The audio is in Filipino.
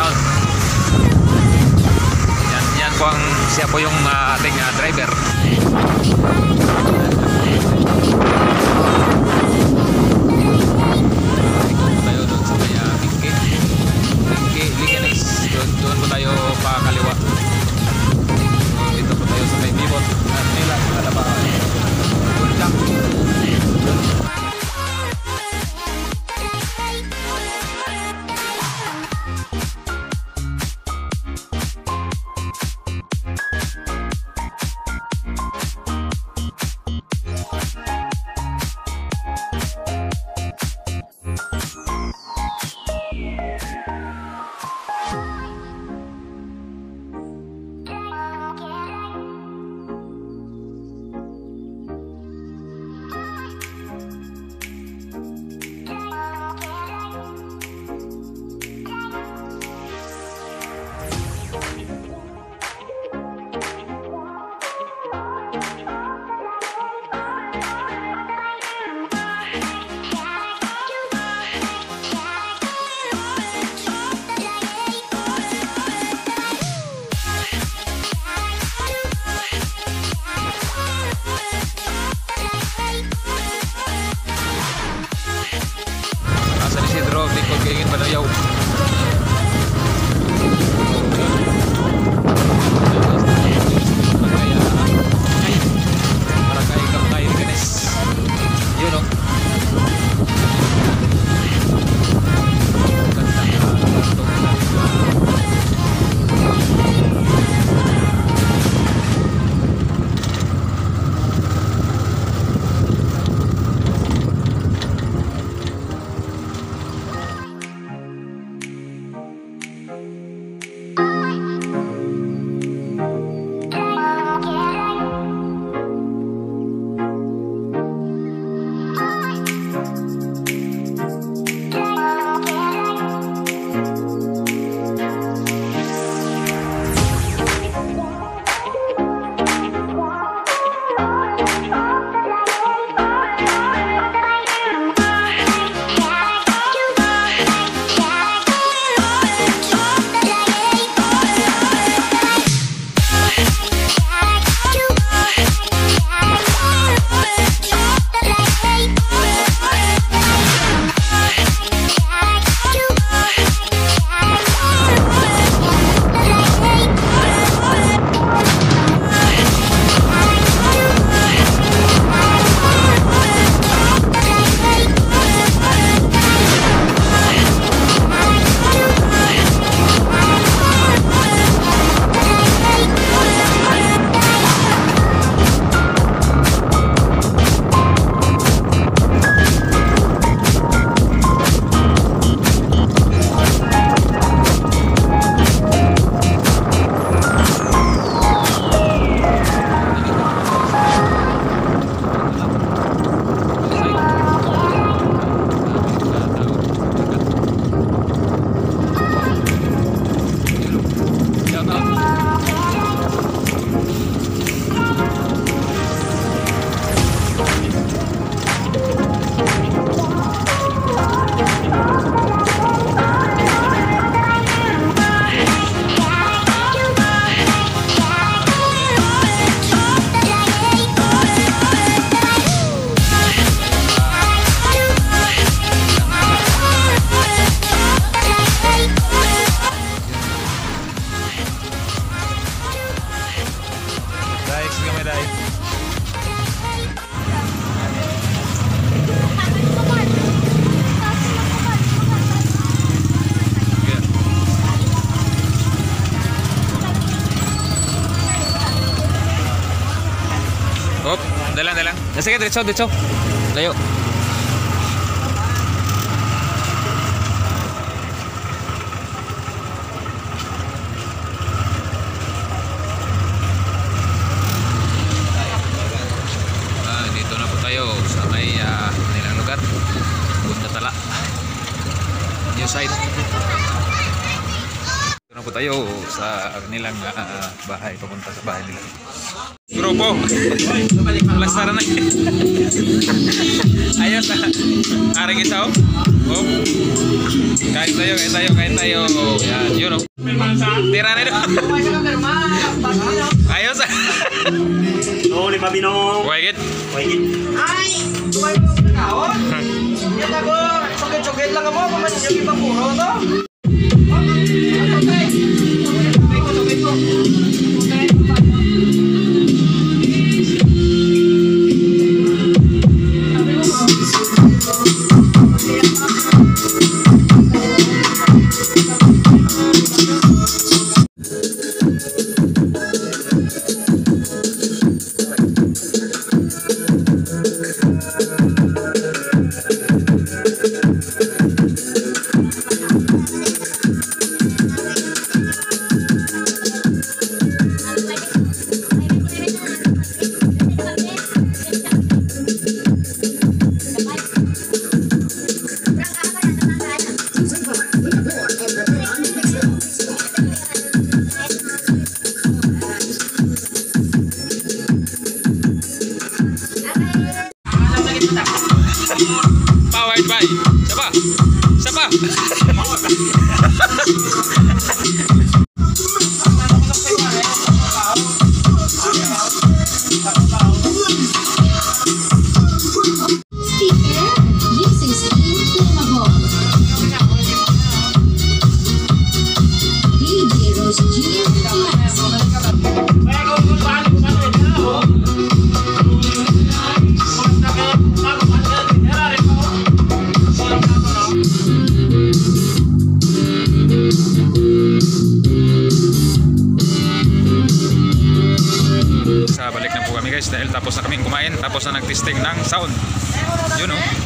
sound. Yan, yan po ang siya po yung ah, ating ah, driver. ingin pada yau. Sige, diretso, diretso. Layo. Ah, dito na po tayo sa may ah, nilang lugar. Punta tala. New site. Dito na po tayo sa nilang ah, bahay. Papunta sa bahay nila. Grupo. Lasara na. Ayos na. Aring isa oh. Oh. Kain tayo, kain tayo, kain tayo. Yan, yun oh. Tira na ito. Ayos ah. Lima binong. Wait, Wait. Ay! Tuway mo sa kaon? Yan ako, sugit-sugit lang mo, kumain yung ibang puro to. Siapa? Tapos na kaming kumain tapos na nag-testing ng sound. Yun oh.